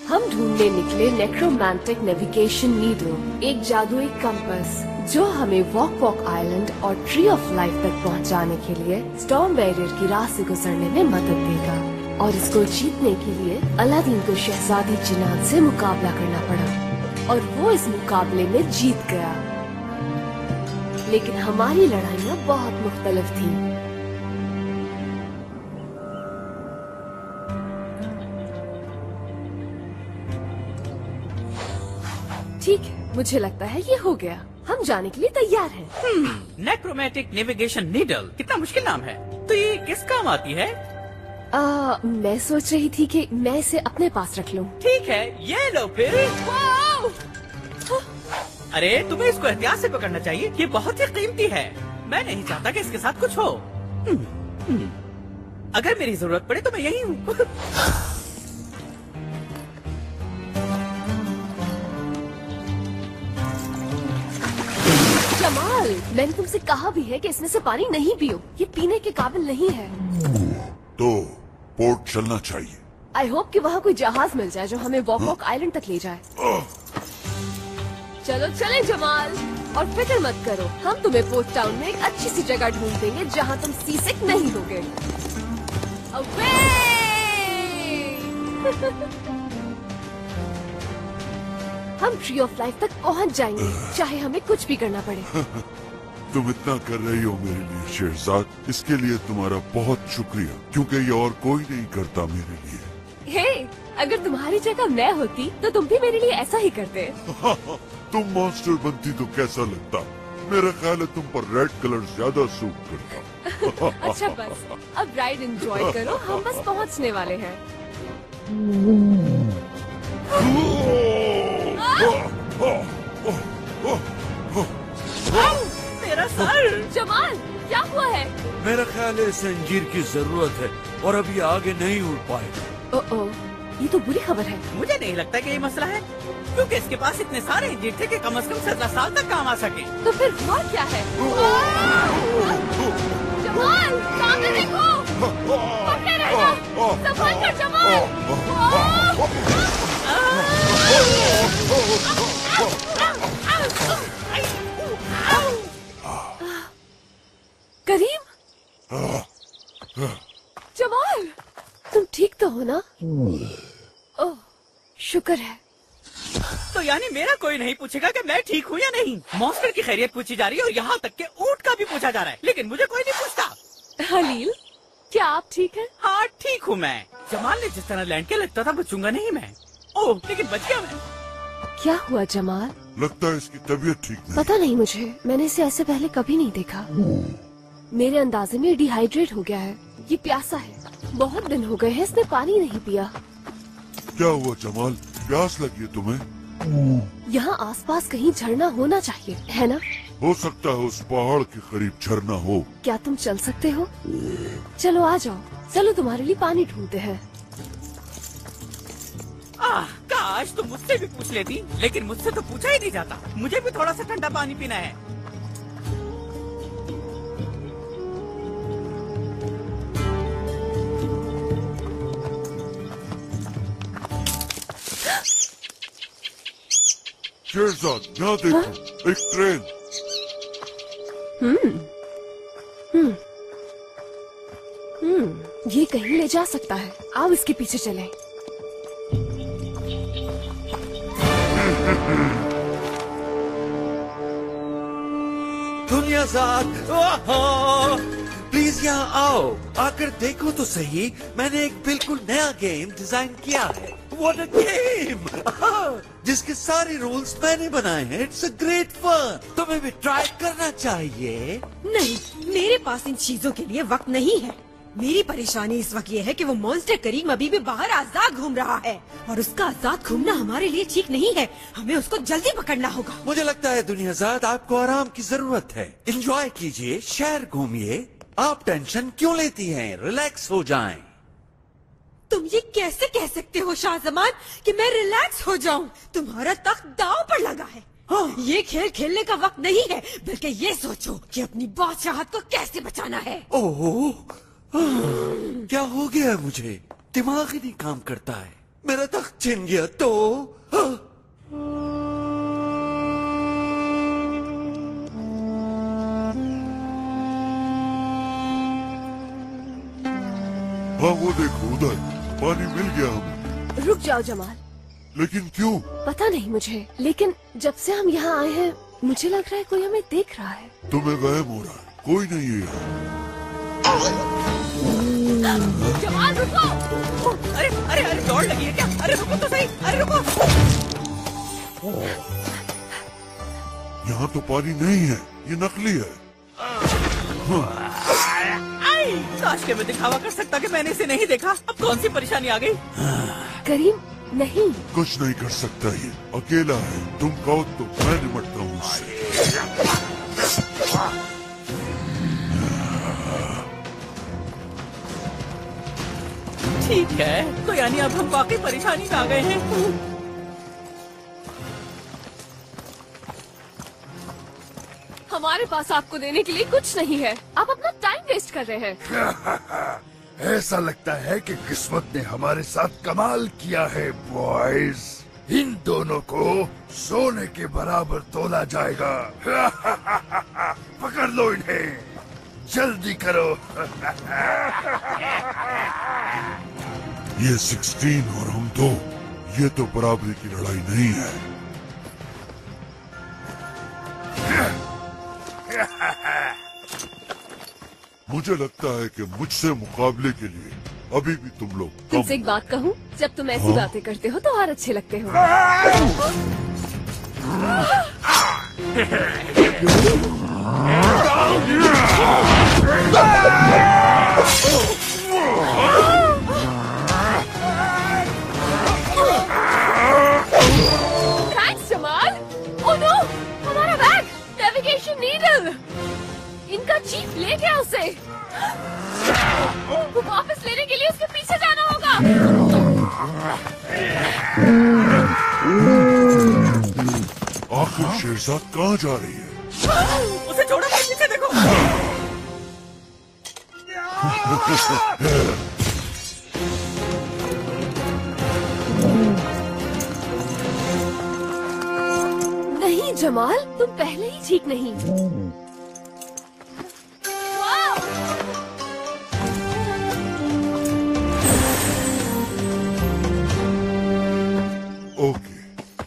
हम ढूँढने निकले नेक्रोमैंटिक नेविगेशन नीडल एक जादुई कंपास जो हमें वॉक वॉक आइलैंड और ट्री ऑफ़ लाइफ तक पहुँचाने के लिए स्टॉर्म बैरियर की राह से गुजरने में मदद देगा। और इसको जीतने के लिए अलादीन को शहजादी जिनात से मुकाबला करना पड़ा। और वो इस मुकाबले में जीत गया। लेकिन हमारी लड़ाइयाँ बहुत मुख्तलिफ़ थी। ठीक है मुझे लगता है ये हो गया। हम जाने के लिए तैयार हैं। नेक्रोमैटिक नेविगेशन नीडल कितना मुश्किल नाम है। तो ये किस काम आती है? आ, मैं सोच रही थी कि मैं इसे अपने पास रख लूँ। ठीक है ये लो फिर। अरे तुम्हें इसको एहतियात से पकड़ना चाहिए ये बहुत ही कीमती है। मैं नहीं चाहता कि इसके साथ कुछ हो। हम्म, हम्म। अगर मेरी ज़रूरत पड़े तो मैं यही हूँ। मैंने तुमसे कहा भी है कि इसमें से पानी नहीं पियो। ये पीने के काबिल नहीं है। तो पोर्ट चलना चाहिए। आई होप कि वहाँ कोई जहाज़ मिल जाए जो हमें वॉक वॉक आइलैंड तक ले जाए। चलो चले जमाल। और फ़िक्र मत करो हम तुम्हें पोर्ट टाउन में एक अच्छी सी जगह ढूंढ देंगे जहाँ तुम सीसिक नहीं होगे। हम ट्री ऑफ़ लाइफ तक पहुँच जाएँगे चाहे हमें कुछ भी करना पड़े। तुम इतना कर रही हो मेरे लिए शेरजाद। इसके लिए तुम्हारा बहुत शुक्रिया क्योंकि ये और कोई नहीं करता मेरे लिए। हे, अगर तुम्हारी जगह मैं होती तो तुम भी मेरे लिए ऐसा ही करते। तुम मॉन्स्टर बनती तो कैसा लगता? मेरा ख्याल है तुम पर रेड कलर ज़्यादा सूट करता। अच्छा बस। अब राइड एंजॉय करो हम बस पहुँचने वाले हैं। मेरा सर जमाल क्या हुआ है? मेरा ख्याल है इसे अंजीर की ज़रूरत है और अब ये आगे नहीं उड़ पाएगा ओ ओ ये तो बुरी खबर है। मुझे नहीं लगता कि ये मसला है क्योंकि इसके पास इतने सारे इंजीर थे कि कम से कम सत्रह साल तक काम आ सके। तो फिर हुआ क्या है? जमाल सामने देखो। पकड़े रहना। संभल कर जमाल। करीम ठीक तो हो ना? ओह शुक्र है। तो यानी मेरा कोई नहीं पूछेगा कि मैं ठीक हूँ या नहीं। मॉन्स्टर की खैरियत पूछी जा रही है और यहाँ तक के ऊँट का भी पूछा जा रहा है। लेकिन मुझे कोई नहीं पूछता। हलील क्या आप ठीक हैं? हाँ ठीक हूँ मैं। जमाल ने जिस तरह लैंड के लगता था बचूँगा नहीं मैं। ओह लेकिन बच गया मैं। क्या हुआ जमाल? लगता है इसकी तबीयत ठीक नहीं पता नहीं मुझे। मैंने इसे ऐसे पहले कभी नहीं देखा। मेरे अंदाजे में डिहाइड्रेट हो गया है। ये प्यासा है। बहुत दिन हो गए हैं इसने पानी नहीं पिया। क्या हुआ जमाल? प्यास लगी है तुम्हें? यहाँ आसपास कहीं झरना होना चाहिए है ना? हो सकता है उस पहाड़ के करीब झरना हो। क्या तुम चल सकते हो? चलो आ जाओ। चलो तुम्हारे लिए पानी ढूंढते हैं। आह काश तुम मुझसे भी पूछ लेती लेकिन मुझसे तो पूछा ही नहीं जाता। मुझे भी थोड़ा सा ठंडा पानी पीना है। शेरजाद यहाँ देखो एक ट्रेन हम्म ये कहीं ले जा सकता है। आओ इसके पीछे चले। दुनिया साथ प्लीज़ यहाँ आओ। आकर देखो तो सही मैंने एक बिल्कुल नया गेम डिज़ाइन किया है। What a गेम जिसके सारे रूल्स मैंने बनाए हैं। इट्स अ ग्रेट फन तुम्हें भी ट्राई करना चाहिए। नहीं मेरे पास इन चीज़ों के लिए वक्त नहीं है। मेरी परेशानी इस वक्त ये है कि वो मॉन्स्टर करीम अभी भी बाहर आज़ाद घूम रहा है। और उसका आज़ाद घूमना हमारे लिए ठीक नहीं है। हमें उसको जल्दी पकड़ना होगा। मुझे लगता है दुनिया जात आपको आराम की ज़रूरत है। एंजॉय कीजिए शहर घूमिए। आप टेंशन क्यों लेती हैं? रिलैक्स हो जाएँ। तुम ये कैसे कह सकते हो शाहजमान कि मैं रिलैक्स हो जाऊँ? तुम्हारा तख्त दाव पर लगा है। हाँ। ये खेल खेलने का वक्त नहीं है बल्कि ये सोचो कि अपनी बादशाहत को कैसे बचाना है। ओह। क्या हो गया है मुझे? दिमाग ही नहीं काम करता है। मेरा तख्त छिन गया तो? हाँ, हाँ वो देखो उधर पानी मिल गया हमें। रुक जाओ जमाल। लेकिन क्यों? पता नहीं मुझे लेकिन जब से हम यहाँ आए हैं मुझे लग रहा है कोई हमें देख रहा है। तुम्हें वहम हो रहा है कोई नहीं है यहाँ। जमाल रुको! अरे अरे अरे दौड़ लगी है क्या? अरे रुको तो सही अरे रुको! यहाँ तो पानी नहीं है ये नकली है। आई काश के मैं दिखावा कर सकता कि मैंने इसे नहीं देखा। अब कौन सी परेशानी आ गई? करीम नहीं। कुछ नहीं कर सकता ये। अकेला है। तुम कहो तो मैं निपटता हूँ उससे। ठीक है। तो यानी अब हम वाकई परेशानी में आ गए हैं। हमारे पास आपको देने के लिए कुछ नहीं है। आप अपना टाइम वेस्ट कर रहे हैं। ऐसा लगता है कि किस्मत ने हमारे साथ कमाल किया है बॉयज़ इन दोनों को सोने के बराबर तोला जाएगा। पकड़ लो इन्हें। जल्दी करो। ये सिक्सटीन और हम दो ये तो बराबरी की लड़ाई नहीं है। मुझे लगता है कि मुझसे मुकाबले के लिए अभी भी तुम लोग तुमसे एक बात कहूँ जब तुम ऐसी हाँ? बातें करते हो तो और अच्छे लगते हो। ओह नो हमारा बैग! नेविगेशन नीडल इनका चीफ ले गया उसे? वो वापस लेने के लिए उसके पीछे जाना होगा। आखिर शेरजाद कहाँ जा रही है? उसे छोड़ो मेरे पीछे देखो। नहीं जमाल तुम पहले ही ठीक नहीं।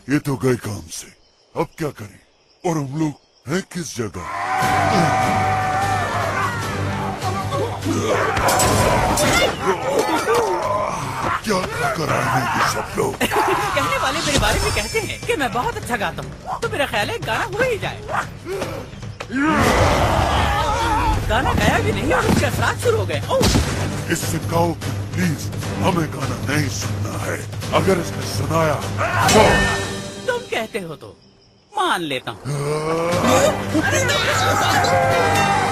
ये तो गए काम से। अब क्या करें? और हम लोग हैं किस जगह? क्या कर रहे हैं ये सब लोग? कहने वाले मेरे बारे में कहते हैं कि मैं बहुत अच्छा गाता हूँ तो मेरा ख्याल है गाना हो ही जाए। गाना गाया भी नहीं और उसके असरात शुरू हो गए। इससे कहो कि प्लीज़ हमें गाना नहीं सुनना है। अगर इसने सुनाया तो कहते हो तो मान लेता हूँ?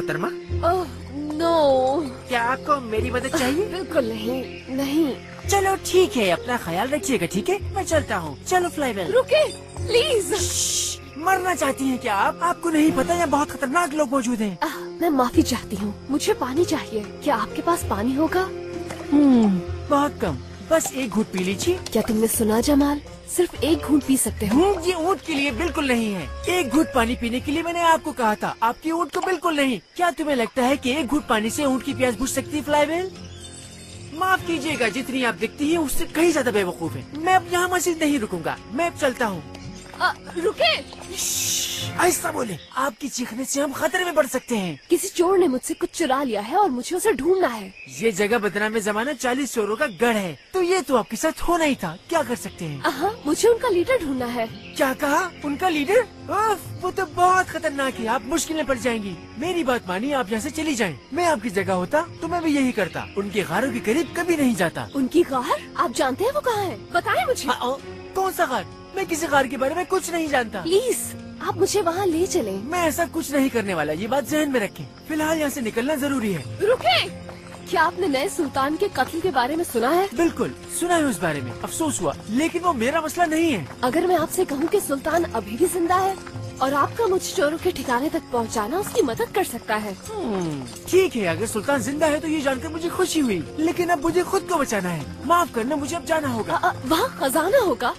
मोहतरमा? Oh no. क्या आपको मेरी मदद चाहिए? बिल्कुल नहीं नहीं। चलो ठीक है अपना ख्याल रखिएगा ठीक है? मैं चलता हूँ। चलो फ्लाईवेल रुके प्लीज़ मरना चाहती हैं क्या आप? आपको नहीं पता यहाँ बहुत खतरनाक लोग मौजूद हैं। मैं माफ़ी चाहती हूँ। मुझे पानी चाहिए। क्या आपके पास पानी होगा? बहुत कम। बस एक घूट पी लीजिए। क्या तुमने सुना जमाल? सिर्फ़ एक घूट पी सकते हो। हम्म, ये ऊँट के लिए बिल्कुल नहीं है। एक घूट पानी पीने के लिए मैंने आपको कहा था। आपकी ऊँट को बिल्कुल नहीं। क्या तुम्हें लगता है कि एक घूट पानी से ऊँट की प्यास बुझ सकती है फ्लाईवेल? माफ़ कीजिएगा जितनी आप दिखती है उससे कहीं ज़्यादा बेवकूफ़ है। मैं अब यहाँ मस्जिद नहीं रुकूँगा। मैं अब चलता हूँ। रुके। ऐसा बोले। आपकी चीखने से हम खतरे में पड़ सकते हैं। किसी चोर ने मुझसे कुछ चुरा लिया है और मुझे उसे ढूंढना है। ये जगह बदनाम में जमाना चालीस चोरों का गढ़ है। तो ये तो आपके साथ होना ही था। क्या कर सकते हैं? हाँ मुझे उनका लीडर ढूंढना है। क्या कहा? उनका लीडर? उफ, वो तो बहुत खतरनाक है। आप मुश्किल में पड़ जाएँगी। मेरी बात मानिए आप यहाँ से चली जाएँ। मैं आपकी जगह होता तो मैं भी यही करता। उनके गारों के करीब कभी नहीं जाता। उनकी कार आप जानते हैं वो कहाँ है? बताए मुझे। हाँ, कौन सा गार मैं किसी कार के बारे में कुछ नहीं जानता। प्लीज़ आप मुझे वहाँ ले चले। मैं ऐसा कुछ नहीं करने वाला ये बात जहन में रखें। फ़िलहाल यहाँ से निकलना ज़रूरी है। रुके! क्या आपने नए सुल्तान के कत्ल के बारे में सुना है? बिल्कुल सुना है उस बारे में। अफसोस हुआ लेकिन वो मेरा मसला नहीं है। अगर मैं आपसे कहूँ कि सुल्तान अभी भी ज़िंदा है और आपका मुझे चोरों के ठिकाने तक पहुँचाना उसकी मदद कर सकता है। हम्म, ठीक है अगर सुल्तान ज़िंदा है तो ये जानकर मुझे खुशी हुई लेकिन अब मुझे खुद को बचाना है। माफ़ करना मुझे अब जाना होगा। वहाँ खजाना होगा?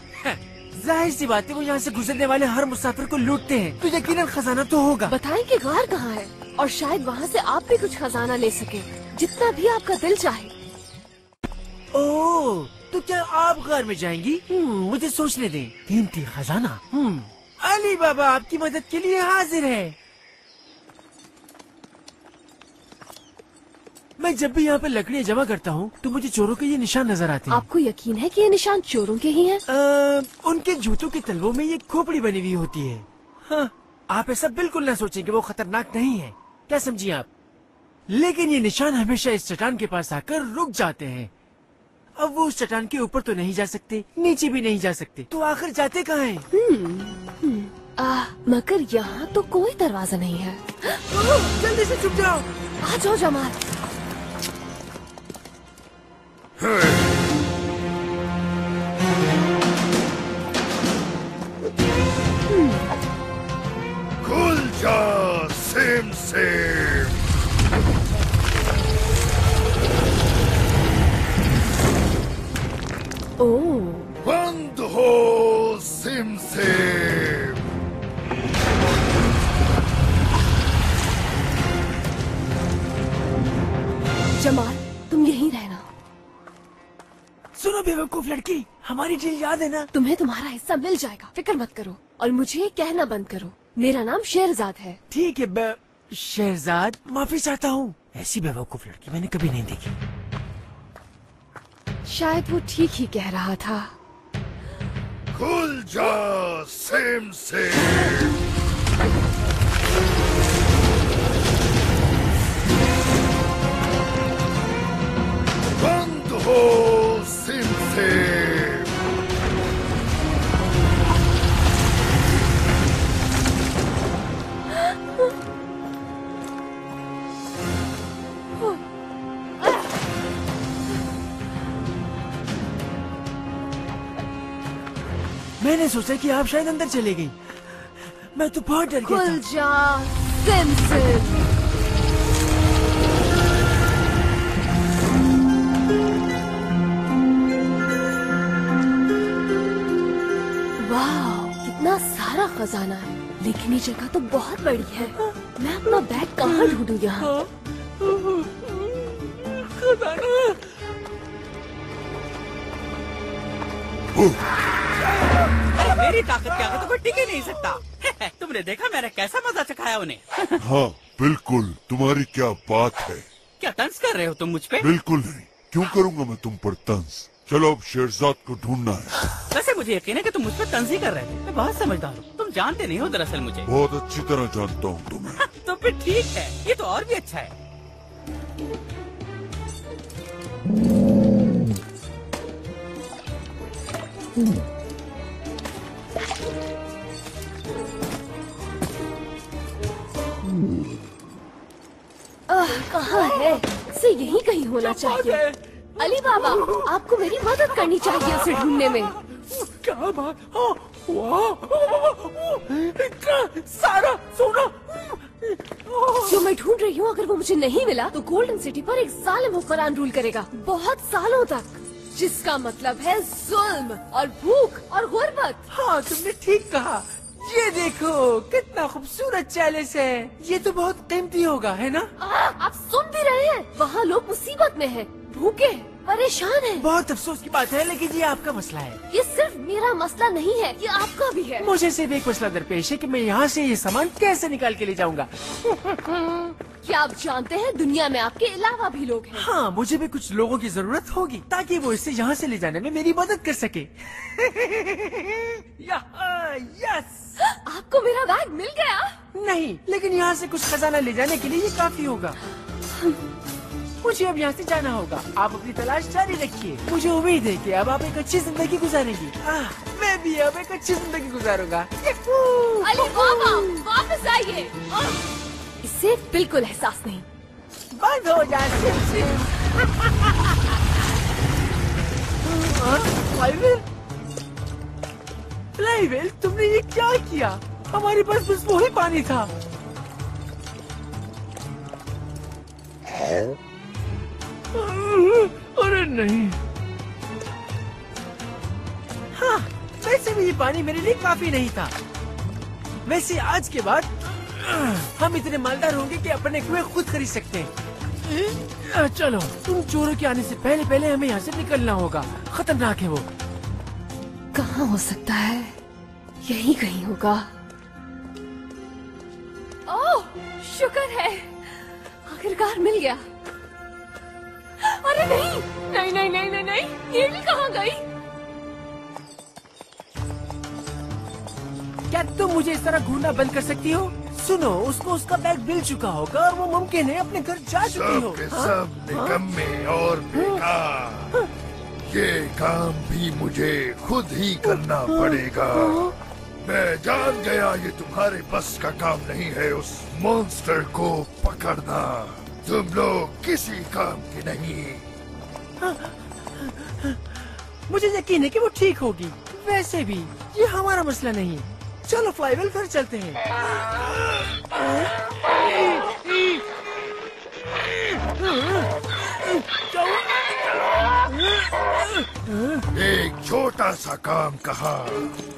ज़ाहिर सी बात है वो यहाँ से गुजरने वाले हर मुसाफिर को लूटते हैं। तो यकीनन खजाना तो होगा। बताएँ कि गार कहाँ है? और शायद वहाँ से आप भी कुछ खजाना ले सके जितना भी आपका दिल चाहे। ओह तो क्या आप घर में जाएँगी? हम्म, मुझे सोचने दें। कीमती खजाना? हम्म, अली बाबा आपकी मदद के लिए हाजिर है। मैं जब भी यहाँ पे लकड़ियाँ जमा करता हूँ तो मुझे चोरों के ये निशान नज़र आते हैं। आपको यकीन है कि ये निशान चोरों के ही हैं? उनके जूतों के तलवों में ये खोपड़ी बनी हुई होती है। हाँ, आप ऐसा बिल्कुल ना सोचें कि वो खतरनाक नहीं है। क्या समझिए आप? लेकिन ये निशान हमेशा इस चट्टान के पास आकर रुक जाते हैं। अब वो उस चट्टान के ऊपर तो नहीं जा सकते नीचे भी नहीं जा सकते। तो आखिर जाते कहाँ हैं? आ, मगर यहाँ तो कोई दरवाज़ा नहीं है। जल्दी से छुप जाओ। आ जाओ जमाल। खुल जा सेम सेम ओह बंद हो सिम सेम बेवकूफ़ लड़की हमारी डील याद है ना? तुम्हें तुम्हारा हिस्सा मिल जाएगा। फ़िक्र मत करो और मुझे कहना बंद करो। मेरा नाम शेरजाद है। ठीक है ब... शहजाद माफ़ी चाहता हूँ। ऐसी बेवकूफ़ लड़की मैंने कभी नहीं देखी। शायद वो ठीक ही कह रहा था। खुल जा सेम सेम। बंद हो। मैंने सोचा कि आप शायद अंदर चले गई। मैं तो बहुत डर गया खुल जा कितना सारा खजाना है। लेकिन ये जगह तो बहुत बड़ी है। मैं अपना बैग कहाँ ढूंढूं यहाँ? अरे मेरी ताकत के आगे तो कोई टिक ही नहीं सकता। तुमने देखा मैंने कैसा मज़ा चखाया उन्हें? हाँ बिल्कुल। तुम्हारी क्या बात है? क्या तंज कर रहे हो तुम मुझ पे? बिल्कुल नहीं। क्यों करूँगा मैं तुम पर तंज चलो अब शेरजाद को ढूंढना है। वैसे मुझे यकीन है कि तुम मुझ पर तंज ही कर रहे थे। मैं बहुत समझदार हूँ। तुम जानते नहीं हो दरअसल मुझे। बहुत अच्छी तरह जानता हूँ तुम्हें। तो फिर ठीक है। ये तो और भी अच्छा है। आह, कहाँ है? से यही कहीं होना चाहिए। अली बाबा आपको मेरी मदद करनी चाहिए उसे ढूँढने में। क्या बात? वाह इतना सारा सोना। जो मैं ढूंढ रही हूँ अगर वो मुझे नहीं मिला तो गोल्डन सिटी पर एक साल हुक्मरान रूल करेगा। बहुत सालों तक। जिसका मतलब है जुल्म और भूख और गुर्बत। हाँ तुमने ठीक कहा। ये देखो कितना खूबसूरत चैलेंज है। ये तो बहुत कीमती होगा है ना? आह, आप सुन भी रहे हैं। वहाँ लोग मुसीबत में हैं, भूखे हैं परेशान है। बहुत अफसोस की बात है लेकिन ये आपका मसला है। ये सिर्फ़ मेरा मसला नहीं है ये आपका भी है। मुझे सिर्फ़ एक मसला दरपेश है कि मैं यहाँ से ये सामान कैसे निकाल के ले जाऊँगा। क्या आप जानते हैं दुनिया में आपके अलावा भी लोग हैं? हाँ मुझे भी कुछ लोगों की ज़रूरत होगी ताकि वो इसे यहाँ से ले जाने में मेरी मदद कर सके। यस आपको मेरा बैग मिल गया? नहीं लेकिन यहाँ से कुछ खजाना ले जाने के लिए ये काफ़ी होगा। मुझे अब यहाँ से जाना होगा। आप अपनी तलाश जारी रखिए। मुझे उम्मीद है कि अब आप एक अच्छी ज़िंदगी गुजारेंगी। मैं भी अब एक अच्छी ज़िंदगी गुजारूँगा। अली बाबा वापस आइए। इससे बिल्कुल एहसास नहीं। बंद हो जा सिम सिम हाँ, तुमने ये क्या किया? हमारे पास बस वही पानी था। अरे नहीं। हाँ वैसे भी ये पानी मेरे लिए काफ़ी नहीं था। वैसे आज के बाद हम इतने मालदार होंगे कि अपने कुएँ खुद खरीद सकते हैं। चलो तुम चोरों के आने से पहले पहले हमें यहाँ से निकलना होगा। खतरनाक है वो। कहाँ हो सकता है? यही कहीं होगा। ओह शुक्र है। आखिरकार मिल गया। अरे नहीं नहीं नहीं नहीं नहीं नहीं ये भी कहाँ गई? क्या तुम मुझे इस तरह घूमना बंद कर सकती हो? सुनो उसको उसका बैग मिल चुका होगा और वो मुमकिन है अपने घर जा चुकी हो। सब हाँ? सब निकम्मे और बेकार। ये काम भी मुझे खुद ही करना पड़ेगा। मैं जान गया ये तुम्हारे बस का काम नहीं है उस मॉन्स्टर को पकड़ना। तुम लोग किसी काम के नहीं। मुझे यकीन है कि वो ठीक होगी। वैसे भी ये हमारा मसला नहीं। चलो फ्लाईवेल घर चलते हैं। एक छोटा सा काम कहा,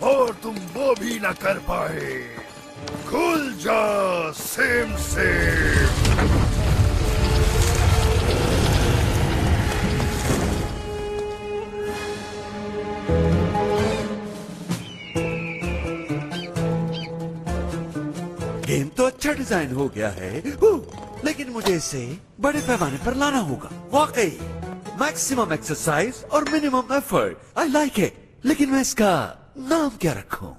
और तुम वो भी ना कर पाए। खुल जा सेम सेम अच्छा डिज़ाइन हो गया है। लेकिन मुझे इसे बड़े पैमाने पर लाना होगा। वाकई मैक्सिमम एक्सरसाइज और minimum effort I like it लेकिन मैं इसका नाम क्या रखूँ?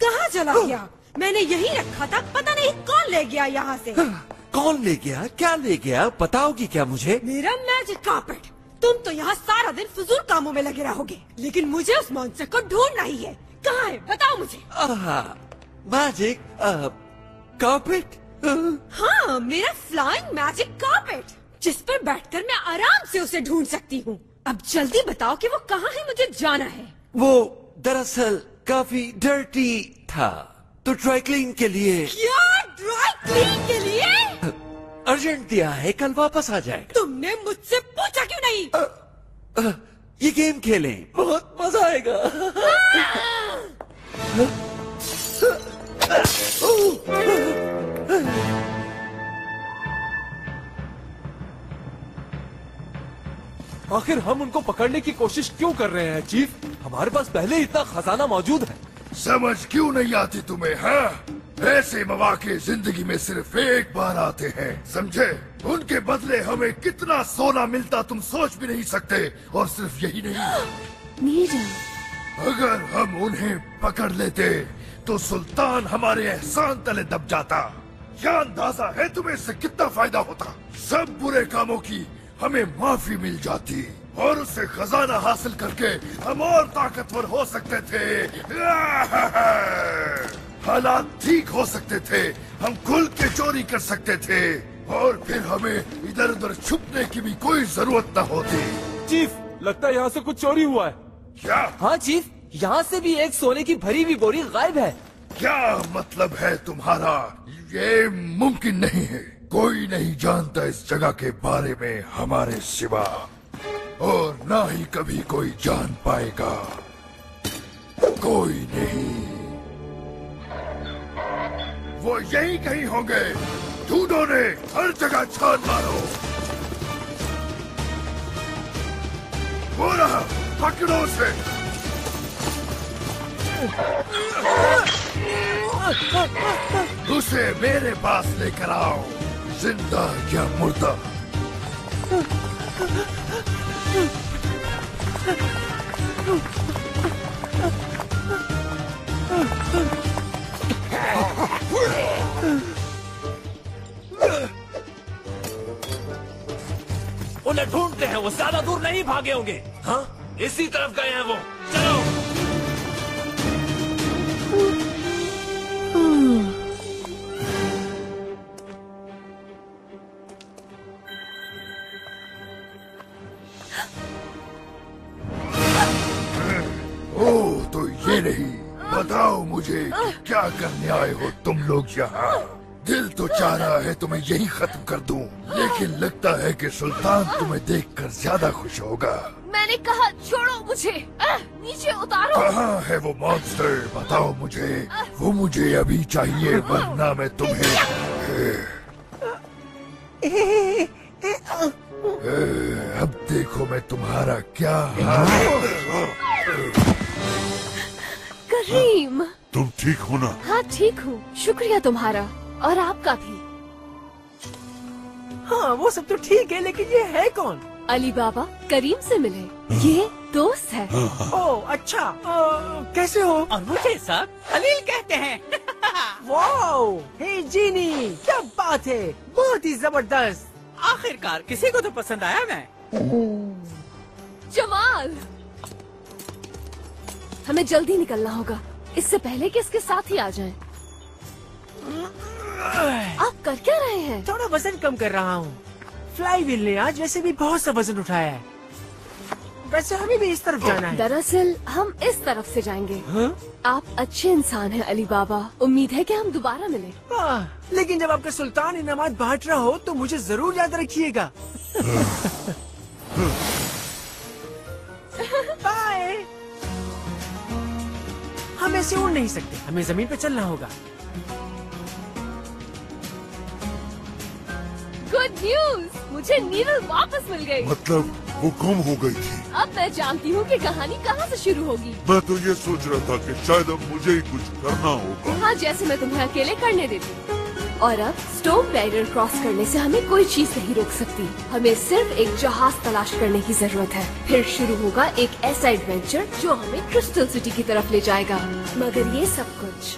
कहाँ चला गया? मैंने यही रखा था पता नहीं कौन ले गया यहाँ से। कौन ले गया? क्या ले गया? बताओगी क्या मुझे? मेरा मैजिक कारपेट तुम तो यहाँ सारा दिन फजूल कामों में लगे रहोगे। लेकिन मुझे उस मॉन्स्टर को ढूंढना ही है। कहाँ है? बताओ मुझे। मैजिक कार्पेट हाँ मेरा फ्लाइंग मैजिक कारपेट जिस पर बैठकर मैं आराम से उसे ढूंढ सकती हूँ। अब जल्दी बताओ कि वो कहाँ है मुझे जाना है। वो दरअसल काफ़ी डर्टी था। तो ड्राई क्लीन के लिए क्या ड्राई क्लीन के लिए? अर्जेंट दिया है कल वापस आ जाएगा। तुमने मुझसे पूछा क्यों नहीं? अ, ये गेम खेलें बहुत मज़ा आएगा। आखिर हम उनको पकड़ने की कोशिश क्यों कर रहे हैं चीफ? हमारे पास पहले ही इतना खजाना मौजूद है। समझ क्यों नहीं आती तुम्हें हाँ? ऐसे मवाके ज़िंदगी में सिर्फ़ एक बार आते हैं समझे? उनके बदले हमें कितना सोना मिलता तुम सोच भी नहीं सकते और सिर्फ़ यही नहीं। नीरज। अगर हम उन्हें पकड़ लेते तो सुल्तान हमारे एहसान तले दब जाता। क्या अंदाज़ा है तुम्हें इससे कितना फ़ायदा होता? सब बुरे कामों की हमें माफ़ी मिल जाती। और उससे खजाना हासिल करके हम और ताकतवर हो सकते थे। हालात ठीक हो सकते थे। हम खुल के चोरी कर सकते थे। और फिर हमें इधर उधर छुपने की भी कोई ज़रूरत न होती। चीफ लगता है यहाँ से कुछ चोरी हुआ है। क्या? हाँ चीफ। यहाँ से भी एक सोने की भरी हुई बोरी गायब है। क्या मतलब है तुम्हारा? ये मुमकिन नहीं है। कोई नहीं जानता इस जगह के बारे में हमारे सिवा। और ना ही कभी कोई जान पाएगा। कोई नहीं। वो यही कहीं होंगे। ढूंढो ने हर जगह छान मारो। पकड़ो उसे। उसे मेरे पास लेकर आओ। ज़िंदा या मुर्दा। उन्हें ढूंढते हैं, वो ज़्यादा दूर नहीं भागे होंगे। हाँ? इसी तरफ़ गए हैं वो। नहीं। बताओ मुझे कि क्या करने आए हो तुम लोग यहाँ? दिल तो चाह रहा है तुम्हें यही खत्म कर दूँ, लेकिन लगता है कि सुल्तान तुम्हें देखकर ज़्यादा खुश होगा। मैंने कहा छोड़ो मुझे। नीचे उतारो। कहाँ है वो मॉन्स्टर बताओ मुझे। वो मुझे अभी चाहिए वरना मैं तुम्हें अब देखो मैं तुम्हारा क्या हाल करीम तुम ठीक हो ना? हाँ ठीक हूँ। शुक्रिया तुम्हारा। और आपका भी। हाँ वो सब तो ठीक है लेकिन ये है कौन? अली बाबा करीम से मिले। ये दोस्त है। ओ अच्छा। आ, कैसे हो? और मुझे सब अलील कहते हैं। वाओ! हे जीनी क्या बात है। बहुत ही ज़बरदस्त। आखिरकार किसी को तो पसंद आया मैं। जमाल! हमें जल्दी निकलना होगा। इससे पहले कि इसके साथ ही आ जाएँ। आप कर क्या रहे हैं? थोड़ा वज़न कम कर रहा हूँ। फ्लाई व्हील ने आज वैसे भी बहुत सा वज़न उठाया है। वैसे हमें भी इस तरफ़ जाना है। दरअसल हम इस तरफ़ से जाएँगे। हाँ? आप अच्छे इंसान हैं अली बाबा। उम्मीद है कि हम दोबारा मिले। आह, लेकिन जब आपका सुल्तान इनामात बांट रहा हो तो मुझे ज़रूर याद रखिएगा। ऐसे उड़ नहीं सकते। हमें ज़मीन पे चलना होगा। गुड न्यूज़ मुझे नीरल वापस मिल गई। मतलब वो गुम हो गई थी। अब मैं जानती हूँ कि कहानी कहाँ से शुरू होगी। मैं तो ये सोच रहा था कि शायद अब मुझे ही कुछ करना होगा। हाँ जैसे मैं तुम्हें अकेले करने देती। हूँ। और अब स्टोन बैरियर क्रॉस करने से हमें कोई चीज़ नहीं रोक सकती। हमें सिर्फ़ एक जहाज़ तलाश करने की ज़रूरत है। फिर शुरू होगा एक ऐसा एडवेंचर जो हमें क्रिस्टल सिटी की तरफ़ ले जाएगा। मगर ये सब कुछ